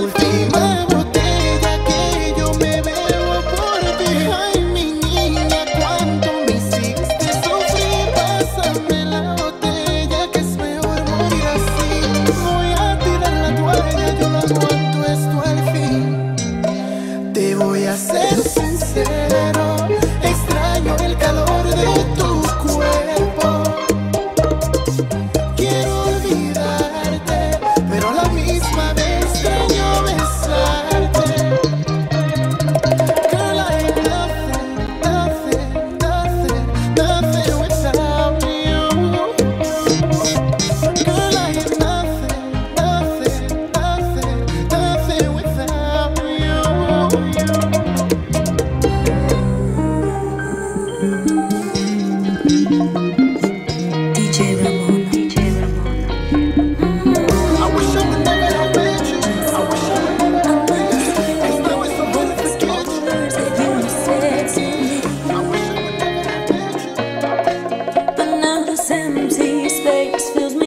última botella que yo me bebo por ti, ay mi niña, cuando me hiciste sufrir, pásame la botella, que es mejor morir así. Voy a tirar la toalla, yo lo siento, esto al fin. Te voy a ser sincero.